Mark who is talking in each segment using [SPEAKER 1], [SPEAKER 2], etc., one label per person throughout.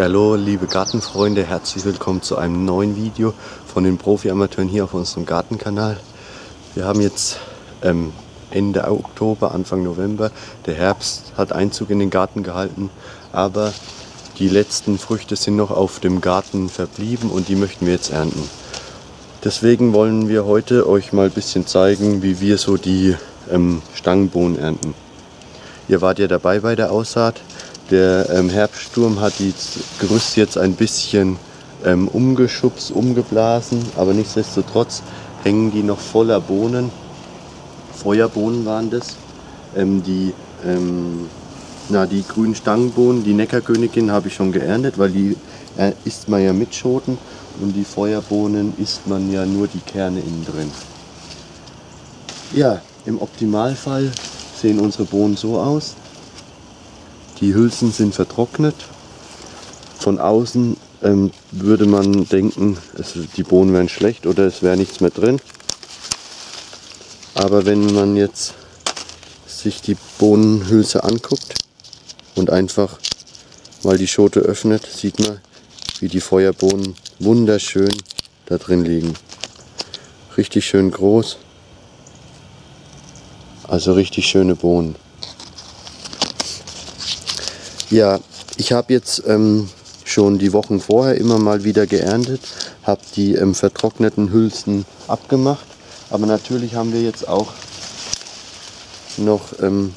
[SPEAKER 1] Hallo liebe Gartenfreunde, herzlich willkommen zu einem neuen Video von den Profi-Amateuren hier auf unserem Gartenkanal. Wir haben jetzt ähm, Ende Oktober, Anfang November. Der Herbst hat Einzug in den Garten gehalten, aber die letzten Früchte sind noch auf dem Garten verblieben und die möchten wir jetzt ernten. Deswegen wollen wir heute euch mal ein bisschen zeigen, wie wir so die ähm, Stangenbohnen ernten. Ihr wart ja dabei bei der Aussaat. Der ähm, Herbststurm hat das Gerüst jetzt ein bisschen ähm, umgeschubst, umgeblasen, aber nichtsdestotrotz hängen die noch voller Bohnen. Feuerbohnen waren das. Ähm, die, ähm, na, die grünen Stangenbohnen, die Neckarkönigin habe ich schon geerntet, weil die äh, isst man ja mit Schoten und die Feuerbohnen isst man ja nur die Kerne innen drin. Ja, im Optimalfall sehen unsere Bohnen so aus. Die Hülsen sind vertrocknet. Von außen ähm, würde man denken, es, die Bohnen wären schlecht oder es wäre nichts mehr drin. Aber wenn man jetzt sich die Bohnenhülse anguckt und einfach mal die Schote öffnet, sieht man, wie die Feuerbohnen wunderschön da drin liegen. Richtig schön groß. Also richtig schöne Bohnen. Ja, ich habe jetzt ähm, schon die Wochen vorher immer mal wieder geerntet, habe die ähm, vertrockneten Hülsen abgemacht. Aber natürlich haben wir jetzt auch noch ähm,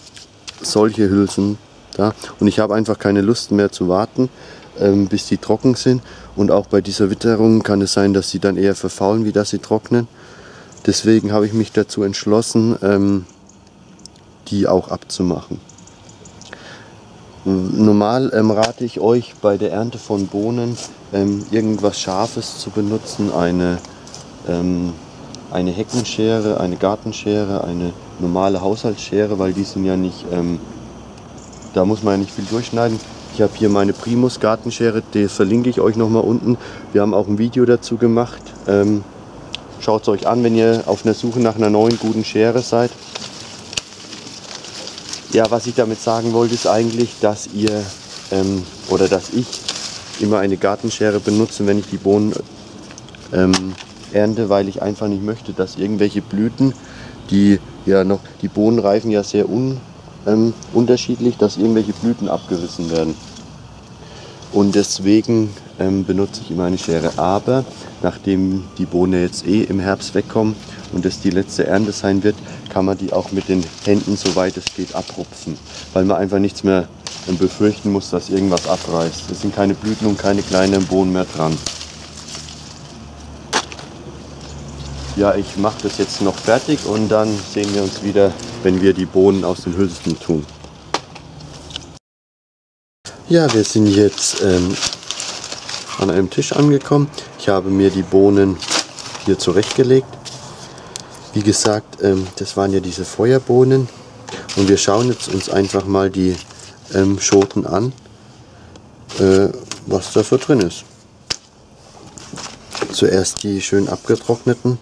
[SPEAKER 1] solche Hülsen da. Und ich habe einfach keine Lust mehr zu warten, ähm, bis die trocken sind. Und auch bei dieser Witterung kann es sein, dass sie dann eher verfaulen, wie dass sie trocknen. Deswegen habe ich mich dazu entschlossen, ähm, die auch abzumachen. Normal ähm, rate ich euch bei der Ernte von Bohnen ähm, irgendwas Scharfes zu benutzen, eine, ähm, eine Heckenschere, eine Gartenschere, eine normale Haushaltsschere, weil die sind ja nicht, ähm, da muss man ja nicht viel durchschneiden. Ich habe hier meine Primus Gartenschere, die verlinke ich euch nochmal unten. Wir haben auch ein Video dazu gemacht. Ähm, Schaut es euch an, wenn ihr auf einer Suche nach einer neuen guten Schere seid. Ja, was ich damit sagen wollte, ist eigentlich, dass ihr ähm, oder dass ich immer eine Gartenschere benutze, wenn ich die Bohnen ähm, ernte, weil ich einfach nicht möchte, dass irgendwelche Blüten, die ja noch, die Bohnen reifen ja sehr un, ähm, unterschiedlich, dass irgendwelche Blüten abgerissen werden. Und deswegen ähm, benutze ich immer eine Schere. Aber nachdem die Bohnen jetzt eh im Herbst wegkommen und es die letzte Ernte sein wird, kann man die auch mit den Händen, soweit es geht, abrupfen. Weil man einfach nichts mehr ähm, befürchten muss, dass irgendwas abreißt. Es sind keine Blüten und keine kleinen Bohnen mehr dran. Ja, ich mache das jetzt noch fertig und dann sehen wir uns wieder, wenn wir die Bohnen aus den Hülsen tun. Ja, wir sind jetzt ähm, an einem Tisch angekommen. Ich habe mir die Bohnen hier zurechtgelegt. Wie gesagt, ähm, das waren ja diese Feuerbohnen. Und wir schauen jetzt uns einfach mal die ähm, Schoten an, äh, was da so drin ist. Zuerst die schön abgetrockneten.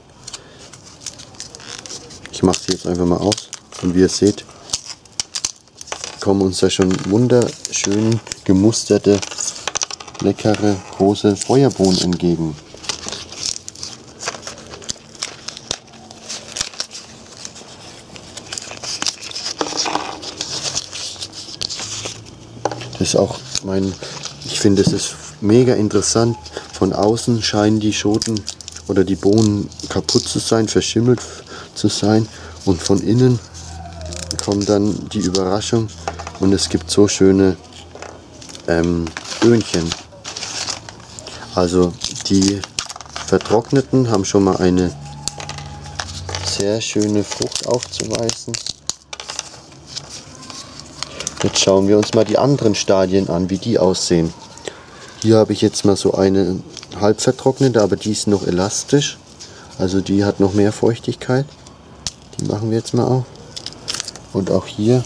[SPEAKER 1] Ich mache sie jetzt einfach mal aus. Und wie ihr seht, kommen uns da schon wunderschön gemusterte, leckere, große Feuerbohnen entgegen. Ist auch mein, ich finde es ist mega interessant. Von außen scheinen die Schoten oder die Bohnen kaputt zu sein, verschimmelt zu sein. Und von innen kommt dann die Überraschung und es gibt so schöne ähm, Böhnchen. Also die vertrockneten haben schon mal eine sehr schöne Frucht aufzuweisen. Jetzt schauen wir uns mal die anderen Stadien an, wie die aussehen. Hier habe ich jetzt mal so eine halb vertrocknete, aber die ist noch elastisch. Also die hat noch mehr Feuchtigkeit. Die machen wir jetzt mal auf. Und auch hier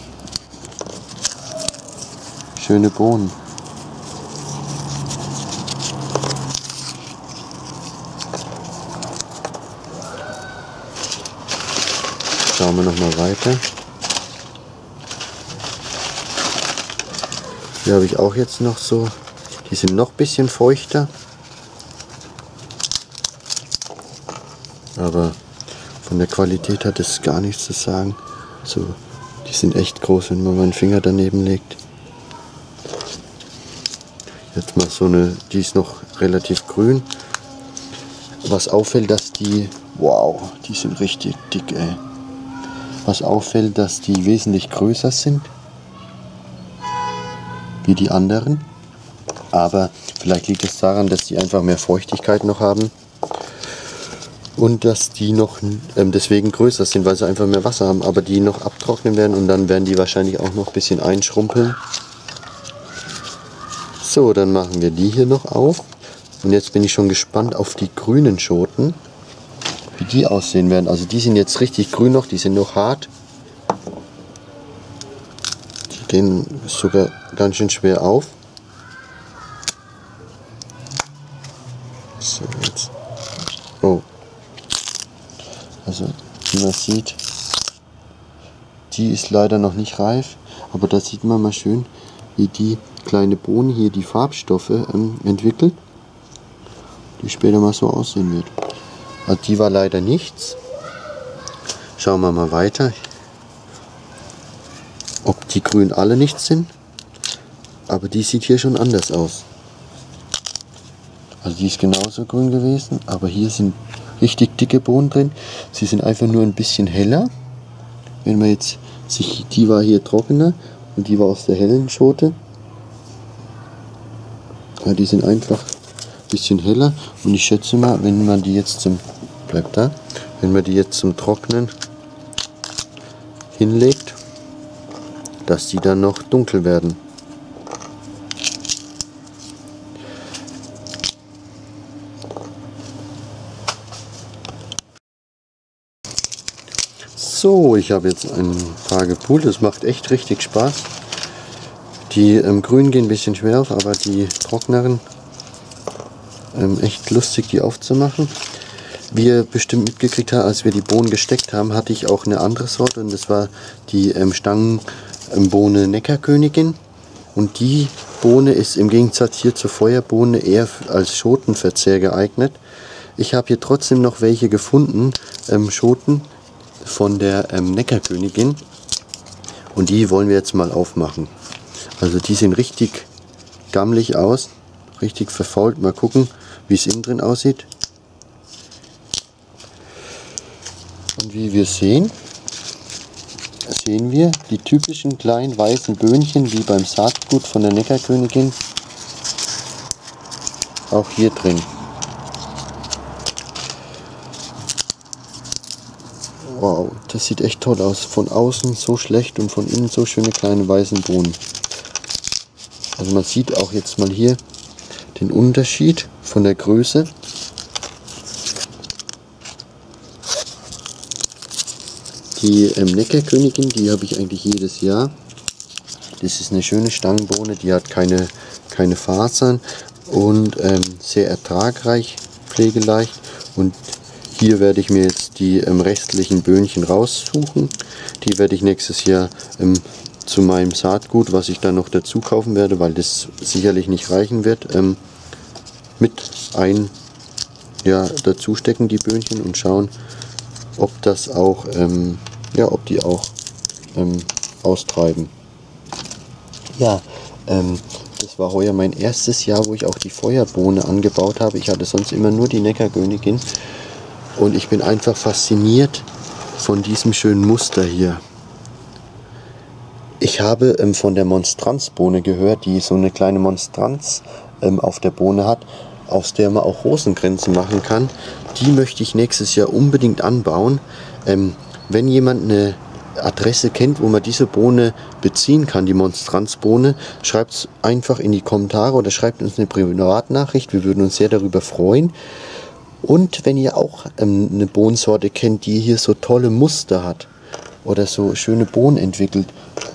[SPEAKER 1] schöne Bohnen. Schauen wir noch mal weiter. Hier habe ich auch jetzt noch so Die sind noch ein bisschen feuchter. Aber von der Qualität hat es gar nichts zu sagen. So, die sind echt groß, wenn man meinen Finger daneben legt. Jetzt mal so eine, die ist noch relativ grün. Was auffällt, dass die, wow, die sind richtig dick, ey. Was auffällt, dass die wesentlich größer sind wie die anderen. Aber vielleicht liegt es daran, dass die einfach mehr Feuchtigkeit noch haben. Und dass die noch ähm, deswegen größer sind, weil sie einfach mehr Wasser haben. Aber die noch abtrocknen werden und dann werden die wahrscheinlich auch noch ein bisschen einschrumpeln. So, dann machen wir die hier noch auf. Und jetzt bin ich schon gespannt auf die grünen Schoten, wie die aussehen werden. Also die sind jetzt richtig grün noch, die sind noch hart. Gehen sogar ganz schön schwer auf. So, jetzt. Oh. Also, wie man sieht, die ist leider noch nicht reif, aber da sieht man mal schön, wie die kleine Bohne hier die Farbstoffe ähm, entwickelt, die später mal so aussehen wird. Also die war leider nichts. Schauen wir mal weiter, ob die grün alle nichts sind. Aber die sieht hier schon anders aus. Also die ist genauso grün gewesen, aber hier sind richtig dicke Bohnen drin. Sie sind einfach nur ein bisschen heller. Wenn man jetzt sich, die war hier trockener und die war aus der hellen Schote. Ja, die sind einfach ein bisschen heller und ich schätze mal, wenn man die jetzt zum bleibt da, wenn man die jetzt zum Trocknen hinlegt, dass die dann noch dunkel werden. So, ich habe jetzt ein paar gepult. Es macht echt richtig Spaß. Die ähm, grünen gehen ein bisschen schwer auf, aber die trockneren ähm, echt lustig, die aufzumachen. Wie ihr bestimmt mitgekriegt habt, als wir die Bohnen gesteckt haben, hatte ich auch eine andere Sorte und das war die ähm, Stangenbohne Neckarkönigin. Und die Bohne ist im Gegensatz hier zur Feuerbohne eher als Schotenverzehr geeignet. Ich habe hier trotzdem noch welche gefunden, ähm, Schoten, von der ähm, Neckarkönigin. Und die wollen wir jetzt mal aufmachen. Also die sehen richtig gammelig aus, richtig verfault. Mal gucken, wie es innen drin aussieht. Und wie wir sehen, sehen wir die typischen kleinen weißen Böhnchen wie beim Saatgut von der Neckarkönigin auch hier drin. Wow, das sieht echt toll aus. Von außen so schlecht und von innen so schöne kleine weißen Bohnen. Also man sieht auch jetzt mal hier den Unterschied von der Größe. Die ähm, Neckarkönigin, die habe ich eigentlich jedes Jahr. Das ist eine schöne Stangenbohne, die hat keine, keine Fasern und ähm, sehr ertragreich, pflegeleicht. Und hier werde ich mir jetzt die ähm, restlichen Böhnchen raussuchen. Die werde ich nächstes Jahr ähm, zu meinem Saatgut, was ich dann noch dazu kaufen werde, weil das sicherlich nicht reichen wird, ähm, mit ein ja, dazu stecken die Böhnchen und schauen, ob das auch, ähm, ja, ob die auch ähm, austreiben. Ja, ähm, das war heuer mein erstes Jahr, wo ich auch die Feuerbohne angebaut habe. Ich hatte sonst immer nur die Neckarkönigin und ich bin einfach fasziniert von diesem schönen Muster hier. Ich habe ähm, von der Monstranzbohne gehört, die so eine kleine Monstranz ähm, auf der Bohne hat, aus der man auch Rosengrenzen machen kann. Die möchte ich nächstes Jahr unbedingt anbauen. Ähm, wenn jemand eine Adresse kennt, wo man diese Bohne beziehen kann, die Monstranzbohne, schreibt es einfach in die Kommentare oder schreibt uns eine Privatnachricht. Wir würden uns sehr darüber freuen. Und wenn ihr auch ähm, eine Bohnensorte kennt, die hier so tolle Muster hat oder so schöne Bohnen entwickelt,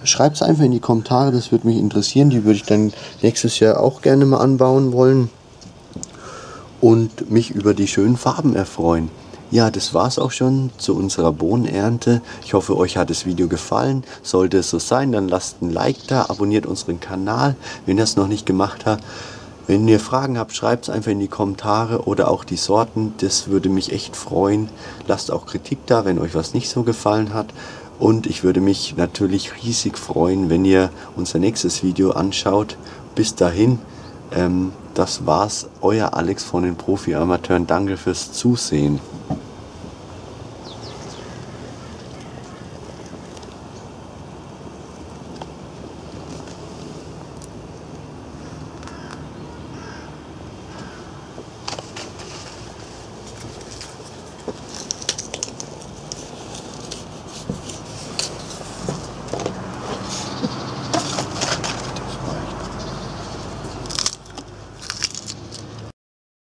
[SPEAKER 1] schreibt es einfach in die Kommentare, das würde mich interessieren. Die würde ich dann nächstes Jahr auch gerne mal anbauen wollen und mich über die schönen Farben erfreuen. Ja, das war's auch schon zu unserer Bohnenernte. Ich hoffe, euch hat das Video gefallen. Sollte es so sein, dann lasst ein Like da, abonniert unseren Kanal, wenn ihr es noch nicht gemacht habt. Wenn ihr Fragen habt, schreibt es einfach in die Kommentare oder auch die Sorten. Das würde mich echt freuen. Lasst auch Kritik da, wenn euch was nicht so gefallen hat. Und ich würde mich natürlich riesig freuen, wenn ihr unser nächstes Video anschaut. Bis dahin, ähm, das war's, euer Alex von den Profi-Amateuren. Danke fürs Zusehen.